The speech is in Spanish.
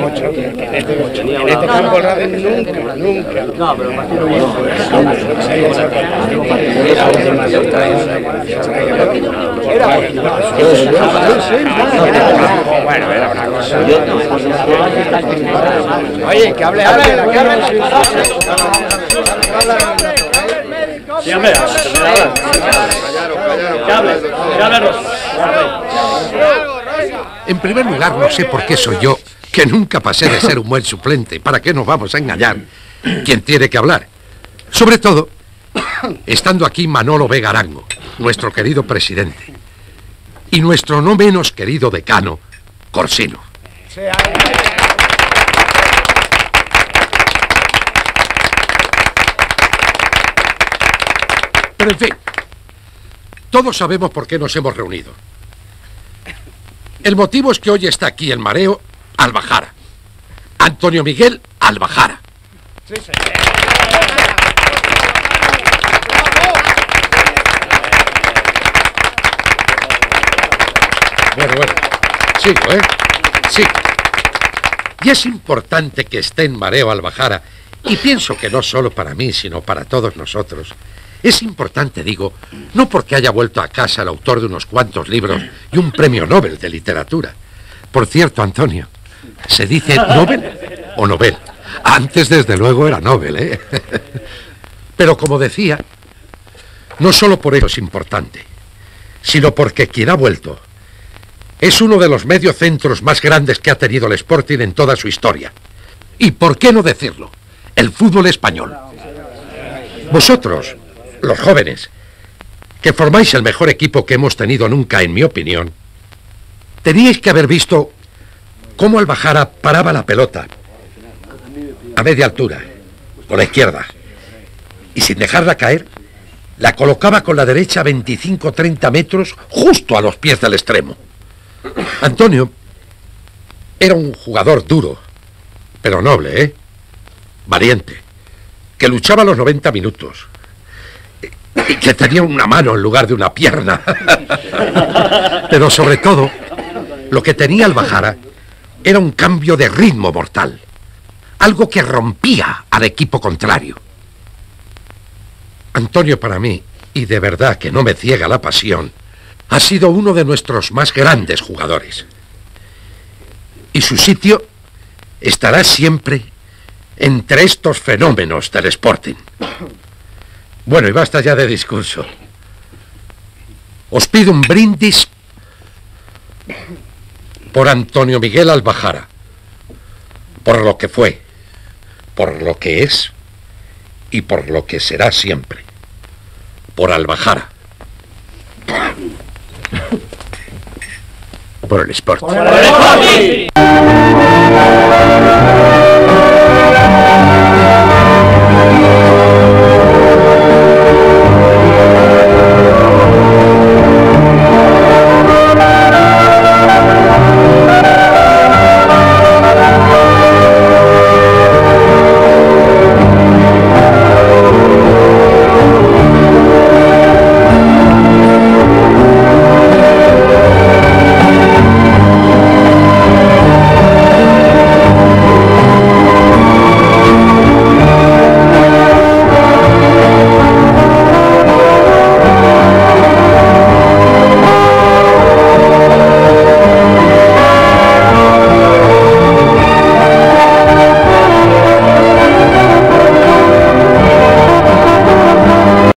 este campo nunca, nunca. No, pero Bueno, era una cosa. Oye, que hable, hable, que hable. Sí, hombre, en primer lugar, no sé por qué soy yo, que nunca pasé de ser un buen suplente. ¿Para qué nos vamos a engañar? ¿Quién tiene que hablar? Sobre todo, estando aquí Manolo Vega Arango, nuestro querido presidente, y nuestro no menos querido decano, Corsino. Pero en fin, todos sabemos por qué nos hemos reunido. El motivo es que hoy está aquí el mareo Albajara. Antonio Miguel Albajara. Sí, Bueno, bueno. Sigo, ¿eh? Sí. Y es importante que esté en mareo Albajara, y pienso que no solo para mí, sino para todos nosotros, es importante, digo, no porque haya vuelto a casa el autor de unos cuantos libros y un premio Nobel de literatura. Por cierto, Antonio, ¿se dice Nobel o Nobel? Antes, desde luego, era Nobel, ¿eh? Pero como decía, no solo por eso es importante, sino porque quien ha vuelto es uno de los mediocentros más grandes que ha tenido el Sporting en toda su historia. Y por qué no decirlo, el fútbol español. Vosotros, los jóvenes, que formáis el mejor equipo que hemos tenido nunca, en mi opinión, teníais que haber visto cómo Albajara paraba la pelota a media altura, con la izquierda, y sin dejarla caer, la colocaba con la derecha a 25-30 metros justo a los pies del extremo. Antonio era un jugador duro, pero noble, ¿eh? Valiente, que luchaba los 90 minutos, y que tenía una mano en lugar de una pierna. Pero sobre todo, lo que tenía el Bajara era un cambio de ritmo mortal. Algo que rompía al equipo contrario. Antonio para mí, y de verdad que no me ciega la pasión, ha sido uno de nuestros más grandes jugadores. Y su sitio estará siempre entre estos fenómenos del Sporting. Bueno, y basta ya de discurso. Os pido un brindis por Antonio Miguel Albajara, por lo que fue, por lo que es y por lo que será siempre. Por Albajara. Por el Sport. ¡Por el